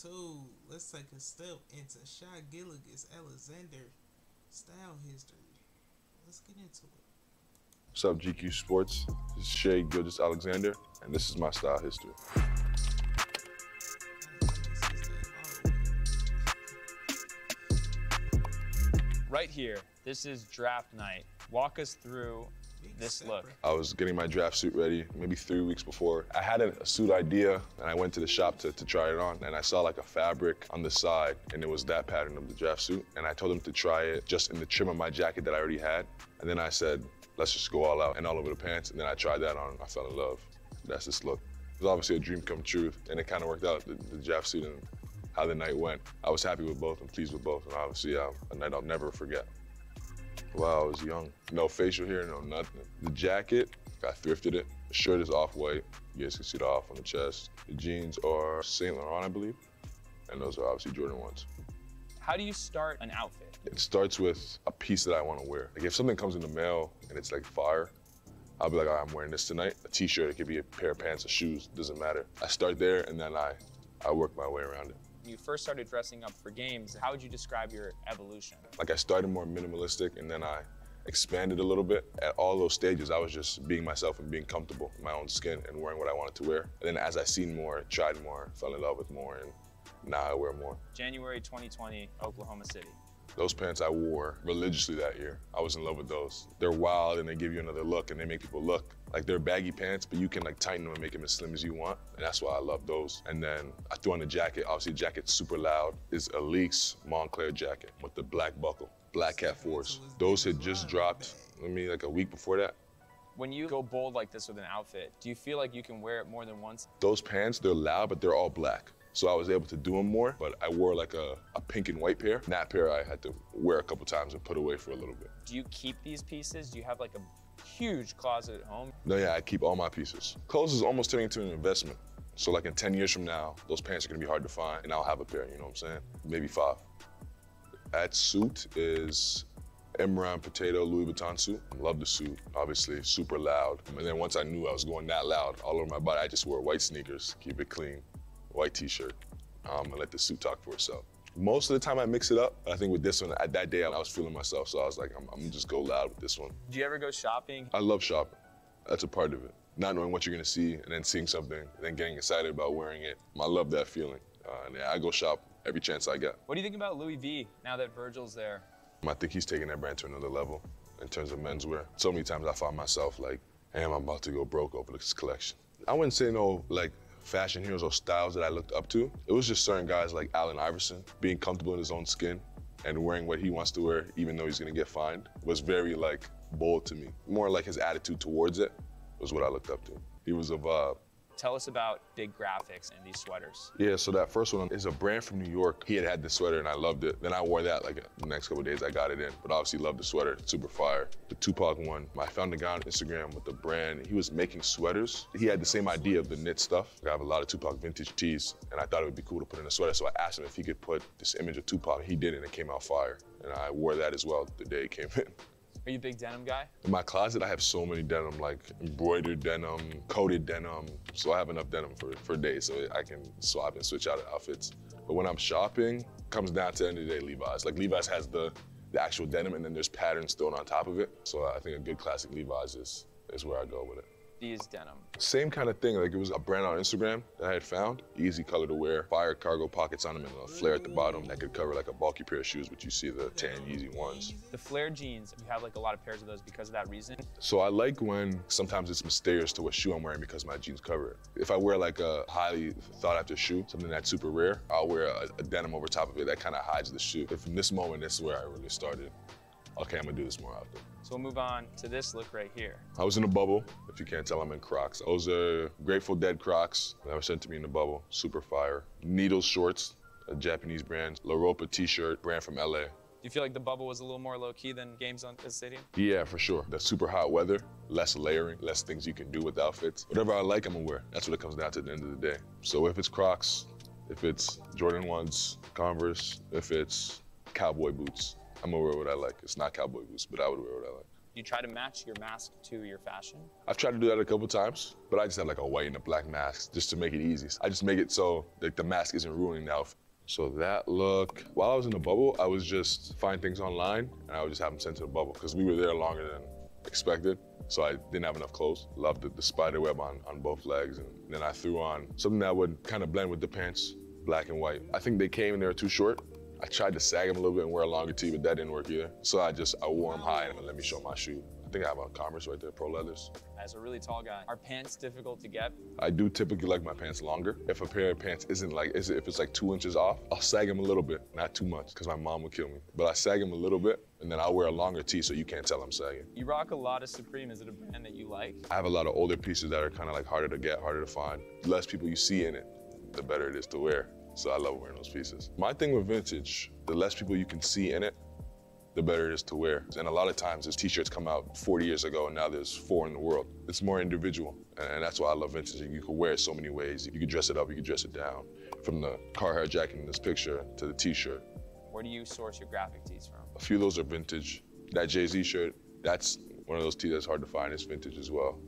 two, let's take a step into Shai Gilgeous-Alexander style history. Let's get into it. What's up, GQ Sports? This is Shai Gilgeous-Alexander, and this is my style history. Right here, this is draft night. Walk us through this look. I was getting my draft suit ready maybe three weeks before. I had a, suit idea and I went to the shop to, to try it on and I saw like a fabric on the side and it was that pattern of the draft suit. And I told them to try it just in the trim of my jacket that I already had. And then I said, let's just go all out and all over the pants. And then I tried that on and I fell in love. That's this look. It was obviously a dream come true and it kind of worked out, the, the draft suit and how the night went. I was happy with both and pleased with both. And obviously um, a night I'll never forget. Wow, I was young. No facial hair, no nothing. The jacket, I thrifted it. The shirt is off-white. You guys can see the off on the chest. The jeans are Saint Laurent, I believe. And those are obviously Jordan 1s. How do you start an outfit? It starts with a piece that I want to wear. Like if something comes in the mail and it's like fire, I'll be like, I'm wearing this tonight. A t-shirt, it could be a pair of pants, or shoes, doesn't matter. I start there and then I, I work my way around it you first started dressing up for games, how would you describe your evolution? Like I started more minimalistic and then I expanded a little bit. At all those stages, I was just being myself and being comfortable in my own skin and wearing what I wanted to wear. And then as I seen more, tried more, fell in love with more, and now I wear more. January 2020, Oklahoma City. Those pants I wore religiously that year. I was in love with those. They're wild and they give you another look and they make people look. Like they're baggy pants, but you can like tighten them and make them as slim as you want. And that's why I love those. And then I threw on the jacket. Obviously the jacket's super loud. It's a Leaks Moncler jacket with the black buckle, Black Cat Force. Those had just dropped, I mean, like a week before that. When you go bold like this with an outfit, do you feel like you can wear it more than once? Those pants, they're loud, but they're all black. So I was able to do them more, but I wore like a, a pink and white pair. And that pair I had to wear a couple times and put away for a little bit. Do you keep these pieces? Do you have like a huge closet at home? No, yeah, I keep all my pieces. Clothes is almost turning into an investment. So like in 10 years from now, those pants are gonna be hard to find and I'll have a pair, you know what I'm saying? Maybe five. That suit is Emran Potato Louis Vuitton suit. Love the suit, obviously, super loud. And then once I knew I was going that loud all over my body, I just wore white sneakers, keep it clean white t-shirt um, and let the suit talk for itself. Most of the time I mix it up. I think with this one, at that day, I was feeling myself. So I was like, I'm, I'm gonna just go loud with this one. Do you ever go shopping? I love shopping. That's a part of it. Not knowing what you're gonna see and then seeing something and then getting excited about wearing it. I love that feeling. Uh, and yeah, I go shop every chance I get. What do you think about Louis V now that Virgil's there? I think he's taking that brand to another level in terms of menswear. So many times I find myself like, damn, I'm about to go broke over this collection. I wouldn't say no like fashion heroes or styles that I looked up to. It was just certain guys like Allen Iverson being comfortable in his own skin and wearing what he wants to wear, even though he's gonna get fined, was very like bold to me. More like his attitude towards it was what I looked up to. He was a vibe. Uh, Tell us about Big Graphics and these sweaters. Yeah, so that first one is a brand from New York. He had had the sweater and I loved it. Then I wore that like the next couple days I got it in, but obviously loved the sweater, super fire. The Tupac one, I found a guy on Instagram with the brand. He was making sweaters. He had the same idea of the knit stuff. I have a lot of Tupac vintage tees and I thought it would be cool to put in a sweater. So I asked him if he could put this image of Tupac. He did and it came out fire. And I wore that as well the day it came in. Are you a big denim guy? In my closet, I have so many denim, like embroidered denim, coated denim. So I have enough denim for, for days so I can swap and switch out of outfits. But when I'm shopping, comes down to the end of the day Levi's. Like Levi's has the, the actual denim and then there's patterns thrown on top of it. So I think a good classic Levi's is, is where I go with it these denim? Same kind of thing. Like it was a brand on Instagram that I had found. Easy color to wear. Fire cargo pockets on them and a flare at the bottom that could cover like a bulky pair of shoes, but you see the tan Yeezy ones. The flare jeans, you have like a lot of pairs of those because of that reason? So I like when sometimes it's mysterious to what shoe I'm wearing because my jeans cover it. If I wear like a highly thought after shoe, something that's super rare, I'll wear a, a denim over top of it that kind of hides the shoe. But from this moment, this is where I really started. Okay, I'm gonna do this more often. So we'll move on to this look right here. I was in a bubble. If you can't tell, I'm in Crocs. Those uh, are Grateful Dead Crocs that were sent to me in a bubble. Super fire. Needles shorts, a Japanese brand. La Ropa t-shirt, brand from LA. Do you feel like the bubble was a little more low-key than games on the stadium? Yeah, for sure. The super hot weather, less layering, less things you can do with outfits. Whatever I like, I'm gonna wear. That's what it comes down to at the end of the day. So if it's Crocs, if it's Jordan 1s, Converse, if it's cowboy boots, I'm gonna wear what I like. It's not cowboy boots, but I would wear what I like. You try to match your mask to your fashion? I've tried to do that a couple times, but I just have like a white and a black mask just to make it easy. I just make it so like the mask isn't ruining the outfit. So that look, while I was in the bubble, I was just find things online and I would just have them sent to the bubble because we were there longer than expected. So I didn't have enough clothes. Loved the, the spider web on, on both legs. And then I threw on something that would kind of blend with the pants, black and white. I think they came and they were too short. I tried to sag them a little bit and wear a longer tee, but that didn't work either. So I just, I wore them high and let me show my shoe. I think I have a Converse right there, Pro Leathers. As a really tall guy, are pants difficult to get? I do typically like my pants longer. If a pair of pants isn't like, if it's like two inches off, I'll sag them a little bit, not too much, because my mom would kill me. But I sag them a little bit, and then I'll wear a longer tee so you can't tell I'm sagging. You rock a lot of Supreme. Is it a brand that you like? I have a lot of older pieces that are kind of like harder to get, harder to find. The less people you see in it, the better it is to wear. So I love wearing those pieces. My thing with vintage, the less people you can see in it, the better it is to wear. And a lot of times, there's t-shirts come out 40 years ago, and now there's four in the world. It's more individual, and that's why I love vintage. You can wear it so many ways. You can dress it up, you can dress it down. From the Carhartt jacket in this picture to the t-shirt. Where do you source your graphic tees from? A few of those are vintage. That Jay-Z shirt, that's one of those tees that's hard to find. It's vintage as well.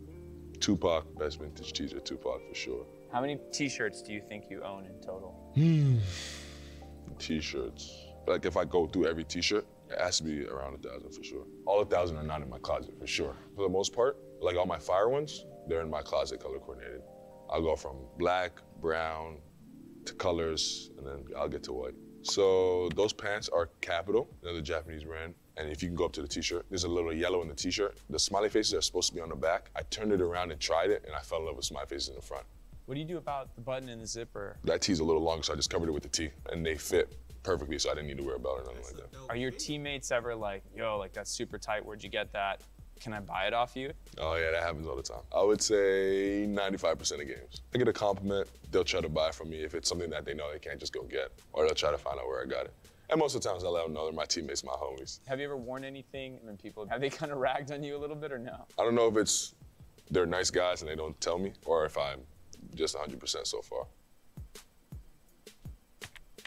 Tupac, best vintage tees are Tupac for sure. How many t-shirts do you think you own in total? T-shirts. Like if I go through every t-shirt, it has to be around a thousand for sure. All a thousand are not in my closet for sure. For the most part, like all my fire ones, they're in my closet color coordinated. I'll go from black, brown, to colors, and then I'll get to white. So those pants are Kapital, they're Japanese brand. And if you can go up to the t-shirt, there's a little yellow in the t-shirt. The smiley faces are supposed to be on the back. I turned it around and tried it, and I fell in love with smiley faces in the front. What do you do about the button in the zipper? That tee's a little long, so I just covered it with the tee, and they fit perfectly, so I didn't need to wear a belt or nothing That's like that. Are your teammates ever like, yo, like that's super tight, where'd you get that? Can I buy it off you? Oh yeah, that happens all the time. I would say 95% of games. I get a compliment, they'll try to buy from me if it's something that they know they can't just go get, or they'll try to find out where I got it. And most of the times I let them know they're my teammates, my homies. Have you ever worn anything and then people, have they kind of ragged on you a little bit or no? I don't know if it's they're nice guys and they don't tell me, or if I'm just 100% so far.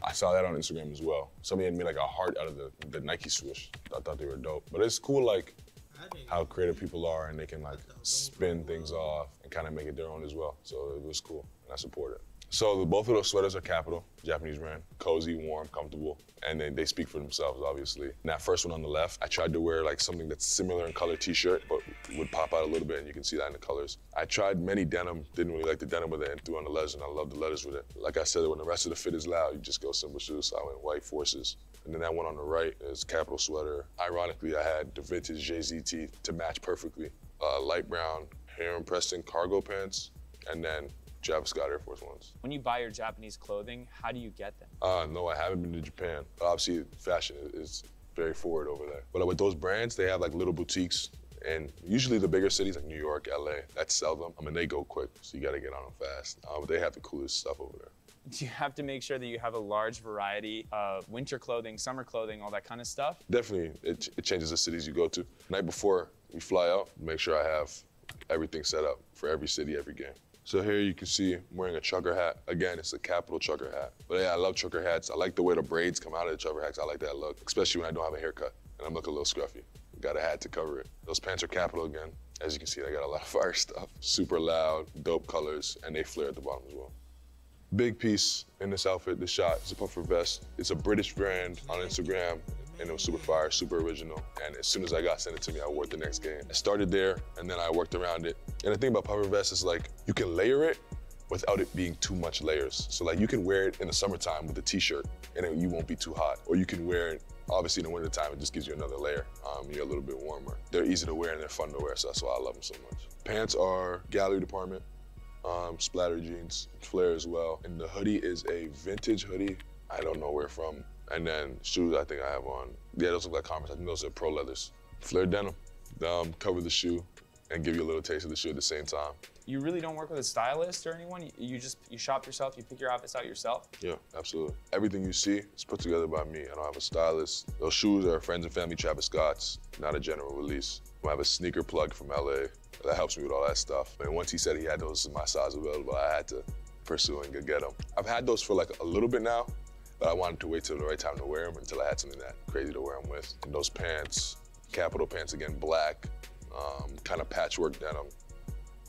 I saw that on Instagram as well. Somebody had made like a heart out of the, the Nike swoosh. I thought they were dope. But it's cool like how creative people are and they can like spin things off and kind of make it their own as well. So it was cool and I support it. So the, both of those sweaters are Kapital, Japanese brand, cozy, warm, comfortable, and then they speak for themselves, obviously. And that first one on the left, I tried to wear like something that's similar in color t-shirt, but would pop out a little bit, and you can see that in the colors. I tried many denim, didn't really like the denim with it, and threw on the leathers, and I love the letters with it. Like I said, when the rest of the fit is loud, you just go simple shoes. So I went white forces. And then that one on the right is Kapital sweater. Ironically, I had the vintage tee to match perfectly. Uh, light brown Heron Preston cargo pants, and then Travis Scott Air Force Ones. When you buy your Japanese clothing, how do you get them? Uh, no, I haven't been to Japan. Obviously, fashion is very forward over there. But with those brands, they have like little boutiques, and usually the bigger cities like New York, LA, that sell them. I mean, they go quick, so you got to get on them fast. Uh, but they have the coolest stuff over there. Do you have to make sure that you have a large variety of winter clothing, summer clothing, all that kind of stuff? Definitely, it, it changes the cities you go to. Night before we fly out, make sure I have everything set up for every city, every game. So here you can see I'm wearing a trucker hat. Again, it's a Kapital trucker hat. But yeah, I love trucker hats. I like the way the braids come out of the trucker hats. I like that look, especially when I don't have a haircut and I'm looking a little scruffy. Got a hat to cover it. Those pants are Kapital again. As you can see, they got a lot of fire stuff. Super loud, dope colors, and they flare at the bottom as well. Big piece in this outfit, this shot, is a puffer vest. It's a British brand on Instagram, and it was super fire, super original. And as soon as I got sent it to me, I wore it the next game. I started there, and then I worked around it. And the thing about puffer vest is like, you can layer it without it being too much layers. So like, you can wear it in the summertime with a t-shirt, and it, you won't be too hot. Or you can wear it, obviously in the wintertime, it just gives you another layer. Um, you're a little bit warmer. They're easy to wear, and they're fun to wear, so that's why I love them so much. Pants are gallery department um, splatter jeans, flare as well. And the hoodie is a vintage hoodie. I don't know where from. And then shoes I think I have on. Yeah, those look like Converse. I think those are pro leathers. Flare denim. Um, cover the shoe and give you a little taste of the shoe at the same time. You really don't work with a stylist or anyone? You- You just, you shop yourself, you pick your outfits out yourself? Yeah, absolutely. Everything you see is put together by me. I don't have a stylist. Those shoes are friends and family Travis Scott's, not a general release. I have a sneaker plug from LA that helps me with all that stuff. And once he said he had those in my size available, I had to pursue and go get them. I've had those for like a little bit now, but I wanted to wait till the right time to wear them until I had something that crazy to wear them with. And those pants, Kapital pants again, black, um, kind of patchwork denim,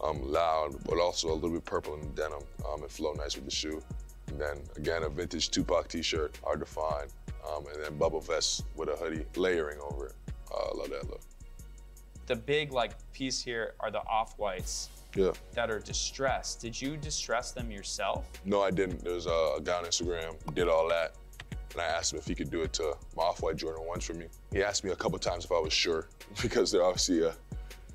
um, loud, but also a little bit purple in the denim. Um, it flow nice with the shoe. And then again, a vintage Tupac t-shirt, hard to find. Um, and then bubble vest with a hoodie layering over it. Uh, I love that look. The big like piece here are the off-whites Yeah. that are distressed. Did you distress them yourself? No, I didn't. There's a, a guy on Instagram who did all that. And I asked him if he could do it to my off-white Jordan 1s for me. He asked me a couple times if I was sure because they're obviously a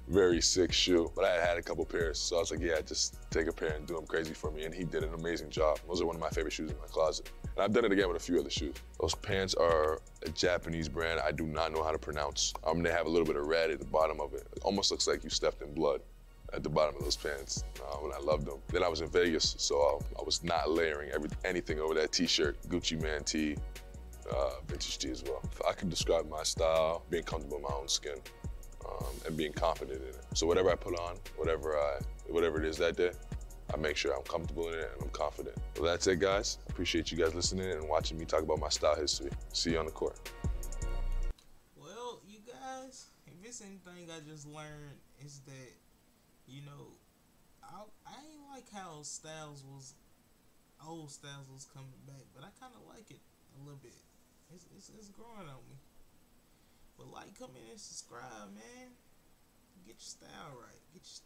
very sick shoe. But I had had a couple pairs, so I was like, yeah, just take a pair and do them crazy for me. And he did an amazing job. Those are one of my favorite shoes in my closet. And I've done it again with a few other shoes. Those pants are a Japanese brand I do not know how to pronounce. Um, they have a little bit of red at the bottom of it. It almost looks like you stepped in blood at the bottom of those pants uh, when I loved them. Then I was in Vegas, so I, I was not layering every, anything over that t-shirt, Gucci Mane tee, uh, vintage tee as well. I can describe my style, being comfortable in my own skin, um, and being confident in it. So whatever I put on, whatever I, whatever it is that day, I make sure I'm comfortable in it and I'm confident. Well, that's it, guys. Appreciate you guys listening and watching me talk about my style history. See you on the court. Well, you guys, if it's anything I just learned is that, you know, I I ain't like how Styles was, old Styles was coming back, but I kind of like it a little bit. It's, it's it's growing on me. But like, comment, and subscribe, man. Get your style right. Get your